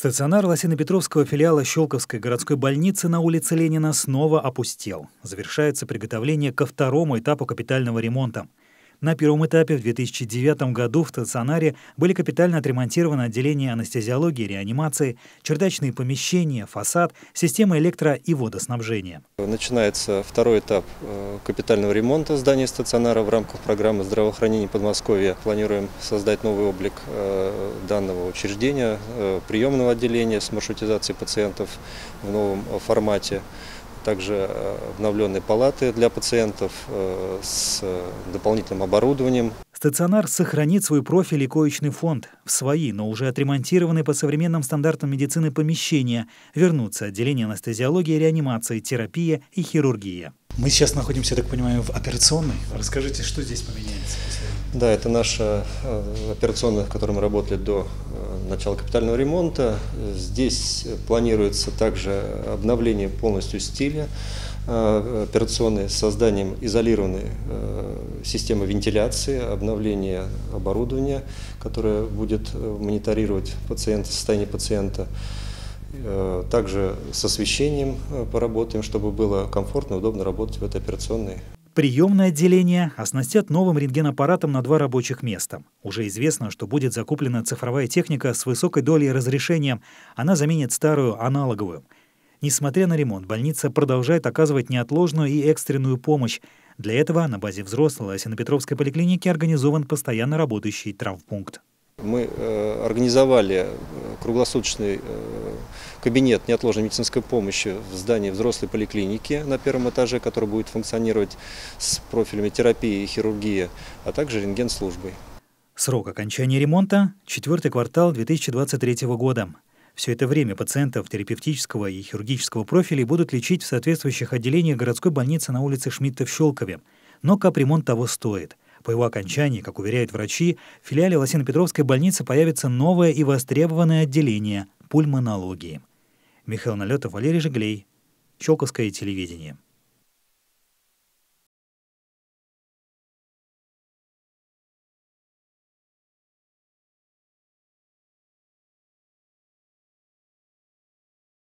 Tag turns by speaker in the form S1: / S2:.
S1: Стационар Лосино-Петровского филиала Щелковской городской больницы на улице Ленина снова опустел. Завершается приготовление ко второму этапу капитального ремонта. На первом этапе в 2009 году в стационаре были капитально отремонтированы отделения анестезиологии и реанимации, чердачные помещения, фасад, система электро- и водоснабжения.
S2: Начинается второй этап э, капитального ремонта здания стационара в рамках программы здравоохранения Подмосковья. Планируем создать новый облик э, данного учреждения, э, приемного отделения с маршрутизацией пациентов в новом формате также э, обновленные палаты для пациентов э, с дополнительным оборудованием.
S1: Стационар сохранит свой профиль и коечный фонд в свои, но уже отремонтированные по современным стандартам медицины помещения. Вернутся отделения анестезиологии, реанимации, терапия и хирургия.
S3: Мы сейчас находимся, я так понимаю, в операционной. Расскажите, что здесь поменяется?
S2: Да, это наша э, операционная, в которой мы работали до э, начала капитального ремонта. Здесь планируется также обновление полностью стиля э, операционной с созданием изолированной системы вентиляции, обновление оборудования, которое будет мониторировать пациента, состояние пациента. Также с освещением поработаем, чтобы было комфортно и удобно работать в этой операционной.
S1: Приемное отделение оснастят новым рентгенаппаратом на два рабочих места. Уже известно, что будет закуплена цифровая техника с высокой долей разрешения. Она заменит старую аналоговую. Несмотря на ремонт, больница продолжает оказывать неотложную и экстренную помощь. Для этого на базе взрослой Осино-Петровской поликлиники организован постоянно работающий травмпункт.
S2: Мы э, организовали э, круглосуточный э, кабинет неотложной медицинской помощи в здании взрослой поликлиники на первом этаже, который будет функционировать с профилями терапии и хирургии, а также рентген-службой.
S1: Срок окончания ремонта – четвертый квартал 2023 года. Все это время пациентов терапевтического и хирургического профилей будут лечить в соответствующих отделениях городской больницы на улице Шмидта в Щелкове. Но капремонт того стоит – по его окончании, как уверяют врачи, в филиале Лосино-Петровской больницы появится новое и востребованное отделение – пульмонологии. Михаил Налетов, Валерий Жиглей. Щелковское телевидение.